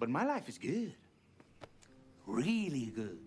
But my life is good. Really good.